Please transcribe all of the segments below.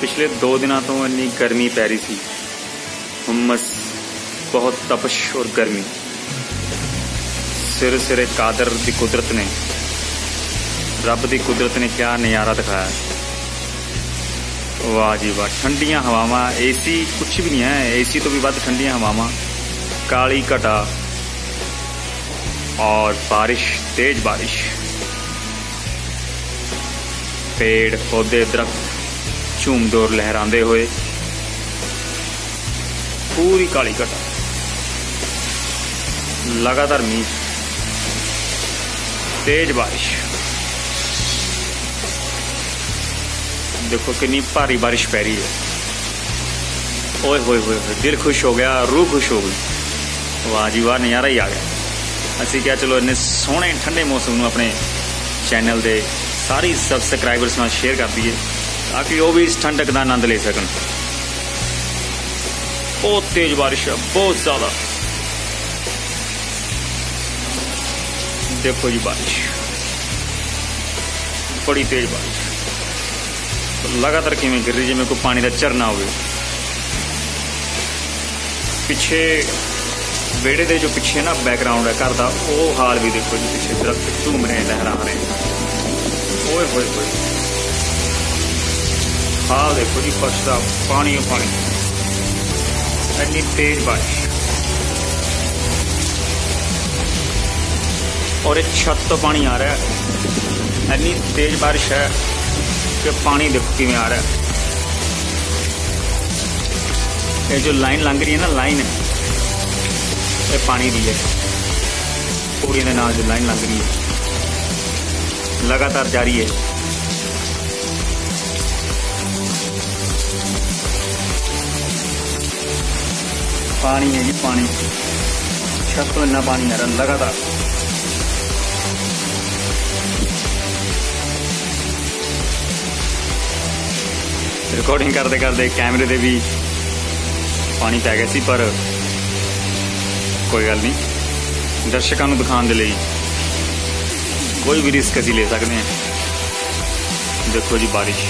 ਪਿਛਲੇ 2 ਦਿਨਾਂ ਤੋਂ ਇੰਨੀ ਗਰਮੀ ਪੈ ਰਹੀ ਸੀ ਹਮਸ ਬਹੁਤ ਤਪਸ਼ ਔਰ ਗਰਮੀ ਸਿਰ ਸਿਰੇ ਕਾਦਰ ਦੀ ਕੁਦਰਤ ਨੇ ਰੱਬ ਦੀ ਕੁਦਰਤ ਨੇ ਕਿਆ ਨਜ਼ਾਰਾ ਦਿਖਾਇਆ ਵਾਹ ਜੀ ਵਾਹ ਠੰਡੀਆਂ ਹਵਾਵਾਂ ਏਸੀ ਕੁਝ ਵੀ ਨਹੀਂ ਹੈ ਏਸੀ ਤੋਂ ਵੀ ਵੱਧ ਠੰਡੀਆਂ ਹਵਾਵਾਂ ਕਾਲੀ ਘਟਾ और बारिश तेज बारिश पेड़ पौधे दरख्त ਝੂਮ ਝੂਮਦੌਰ ਲਹਿਰਾਉਂਦੇ ਹੋਏ ਪੂਰੀ ਕਾਲੀ ਘਟਾ। ਲਗਾਤਾਰ ਮੀਂਹ, ਤੇਜ਼ ਬਾਰਿਸ਼। ਦੇਖੋ ਕਿੰਨੀ ਭਾਰੀ ਬਾਰਿਸ਼ ਪੈ ਰਹੀ ਹੈ। ਓਏ ਹੋਏ ਹੋਏ ਦਿਲ ਖੁਸ਼ ਹੋ ਗਿਆ, ਰੂਹ ਖੁਸ਼ ਹੋ ਗਈ। ਵਾਹ ਜੀ ਵਾਹ, ਨਜ਼ਾਰਾ ਹੀ ਆ ਗਿਆ। ਅਸੀਂ ਕਿਹਾ ਚਲੋ ਇੰਨੇ ਸੋਹਣੇ, ਠੰਡੇ ਮੌਸਮ ਨੂੰ ਆਪਣੇ ਚੈਨਲ ਦੇ ਸਾਰੇ ਸਬਸਕ੍ਰਾਈਬਰਸ ਨਾਲ ਸ਼ੇਅਰ ਕਰ ਦਈਏ। ਤਾਂ ਕਿ ਉਹ ਵੀ ਇਸ ਠੰਡਕ ਦਾ ਆਨੰਦ ਲੈ ਸਕਣ ਬਹੁਤ ਤੇਜ਼ ਬਾਰਿਸ਼ ਹੈ ਬਹੁਤ ਜ਼ਿਆਦਾ ਦੇਖੋ ਜੀ ਬਾਰਿਸ਼ ਬੜੀ ਤੇਜ਼ ਬਾਰਿਸ਼ ਲਗਾਤਾਰ ਕਿਵੇਂ ਗਿਰ ਰਹੀ ਜਿਵੇਂ ਕੋਈ ਪਾਣੀ ਦਾ ਝਰਨਾ ਹੋਵੇ ਪਿੱਛੇ ਵਿਹੜੇ ਦੇ ਜੋ ਪਿੱਛੇ ਨਾ ਬੈਕਗ੍ਰਾਉਂਡ ਹੈ ਘਰ ਦਾ ਉਹ ਹਾਲ ਵੀ ਦੇਖੋ ਜੀ ਪਿੱਛੇ ਦਰਖਤ ਝੂਮ ਰਹੇ ਲਹਿਰਾ ਰਹੇ ਓਏ ਹੋਏ ਹੋਏ ਹਾਲ ਦੇਖੋ ਜੀ ਫਰਸ਼ ਦਾ ਪਾਣੀ ਹੀ ਪਾਣੀ ਇੰਨੀ ਤੇਜ਼ ਬਾਰਿਸ਼ और एक छत तो पानी आ रहा है इतनी तेज बारिश है कि पानी देखो किमें आ रहा है ये जो लाइन लंघ रही है ना लाइन ये पानी दी है पूरी के नाल जो लाइन लंघ रही है लगातार जारी है ਪਾਣੀ ਹੈ ਜੀ, ਪਾਣੀ। ਛੱਤ ਤੋਂ ਇੰਨਾ ਪਾਣੀ ਆ ਰਿਹਾ, ਲਗਾਤਾਰ। ਰਿਕਾਰਡਿੰਗ ਕਰਦੇ ਕਰਦੇ ਕੈਮਰੇ ਦੇ ਵੀ ਪਾਣੀ ਪੈ ਗਿਆ ਸੀ, ਪਰ ਕੋਈ ਗੱਲ ਨਹੀਂ। ਦਰਸ਼ਕਾਂ ਨੂੰ ਦਿਖਾਉਣ ਦੇ ਲਈ ਕੋਈ ਵੀ ਰਿਸਕ ਅਸੀਂ ਲੈ ਸਕਦੇ ਹਾਂ। ਦੇਖੋ ਜੀ, ਬਾਰਿਸ਼।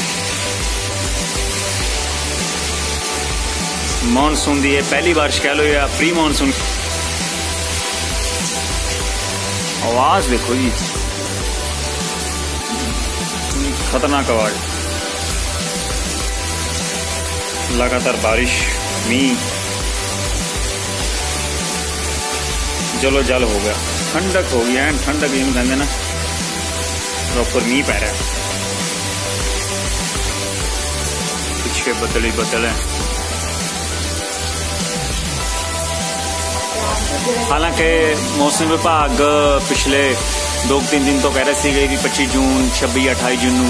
ਮੌਨਸੂਨ ਦੀ ਇਹ ਪਹਿਲੀ ਬਾਰਿਸ਼ ਕਹਿ ਲਓ ਜਾਂ ਪ੍ਰੀ ਮੌਨਸੂਨ ਆਵਾਜ਼ ਦੇਖੋ ਜੀ ਖਤਰਨਾਕ ਆਵਾਜ਼ लगातार बारिश मीह जलो जल हो गया ठंडक हो गई है ठंडक जिन्होंने कहते ना प्रॉपर मीह पै रहा पिछे बदल ही बदल है ਹਾਲਾਂਕਿ ਮੌਸਮ ਵਿਭਾਗ ਪਿਛਲੇ 2-3 ਦਿਨ ਤੋਂ ਕਹਿ ਰਹੇ ਸੀ ਕਿ 25 ਜੂਨ 26 28 ਜੂਨ ਨੂੰ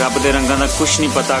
ਰੱਬ ਦੇ ਰੰਗਾਂ ਦਾ ਕੁਝ ਨਹੀਂ ਪਤਾ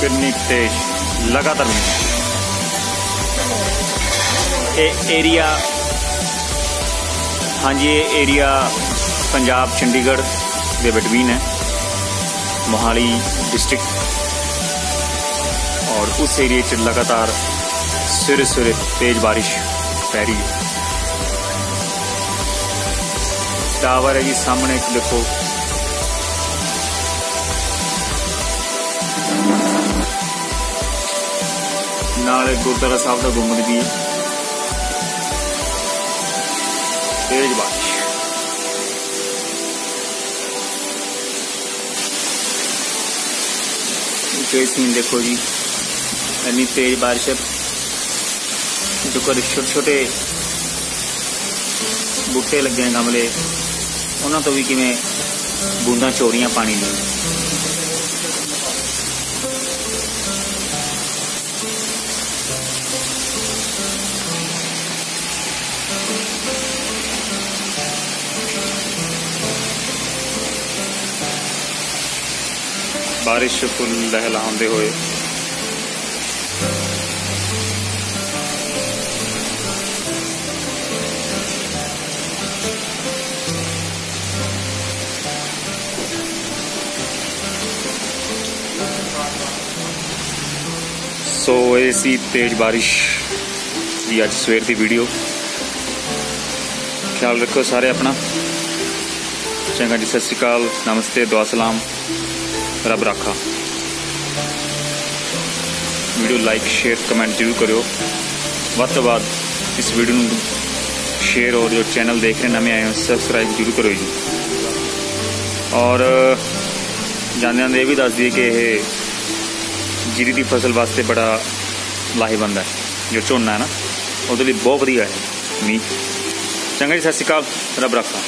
ਕਿੰਨੀ ਤੇਜ਼, ਲਗਾਤਾਰ ਇਹ ਏਰੀਆ ਹਾਂਜੀ, ਇਹ ਏਰੀਆ ਪੰਜਾਬ, ਚੰਡੀਗੜ੍ਹ ਦੇ ਬਟਵੀਨ ਹੈ। मोहाली डिस्ट्रिक्ट। और उस एरिए लगातार सवेरे सवेरे तेज बारिश पै रही है टावर है जी, सामने देखो। नाले गुरुद्वारा साहब का गुंबद भी है तेज बारिश। ਇਹ ਸੀਨ ਦੇਖੋ ਜੀ। ਇੰਨੀ ਤੇਜ਼ ਬਾਰਿਸ਼ ਹੈ। ਜੋ ਕੁਝ ਛੋਟੇ ਛੋਟੇ ਬੂਟੇ ਲੱਗੇ ਨੇ ਗਮਲੇ। ਉਹਨਾਂ ਤੋਂ ਵੀ ਕਿਵੇਂ ਬੂੰਦਾਂ ਚੋਰੀਆਂ ਪਾਣੀ ਦੀਆਂ। ਬਾਰਿਸ਼ ਫੁੱਲ ਲਹਿਲਾਉਂਦੇ ਹੋਏ ਸੋ ਇਹ ਸੀ ਤੇਜ਼ ਬਾਰਿਸ਼ ਦੀ ਅੱਜ ਸਵੇਰ ਦੀ ਵੀਡੀਓ ਖਿਆਲ ਰੱਖੋ ਸਾਰੇ ਆਪਣਾ ਚੰਗਾ ਜੀ ਸਤਿ ਸ਼੍ਰੀ ਅਕਾਲ ਨਮਸਤੇ ਦੁਆ ਸਲਾਮ ਰੱਬ ਰਾਖਾ ਵੀਡੀਓ ਲਾਈਕ ਸ਼ੇਅਰ ਕਮੈਂਟ ਜ਼ਰੂਰ ਕਰਿਓ ਵੱਧ ਤੋਂ ਵੱਧ ਇਸ ਵੀਡੀਓ ਨੂੰ ਸ਼ੇਅਰ ਔਰ ਜੋ ਚੈਨਲ ਦੇਖ ਰਹੇ ਨਵੇਂ ਆਏ ਹੋ ਸਬਸਕ੍ਰਾਈਬ ਜ਼ਰੂਰ ਕਰੋ ਜੀ ਔਰ ਜਾਂਦੇ ਜਾਂਦੇ ਇਹ ਵੀ ਦੱਸ ਦਈਏ ਕਿ ਇਹ ਜੀਰੀ ਦੀ ਫਸਲ ਵਾਸਤੇ ਬੜਾ ਲਾਹੇਵੰਦ ਹੈ ਜੋ ਝੋਨਾ ਹੈ ਨਾ ਉਹਦੇ ਲਈ ਬਹੁਤ ਵਧੀਆ ਹੈ ਮੀਂਹ ਚੰਗਾ ਜੀ ਸਤਿ ਸ਼੍ਰੀ ਅਕਾਲ ਰੱਬ ਰੱਖਾ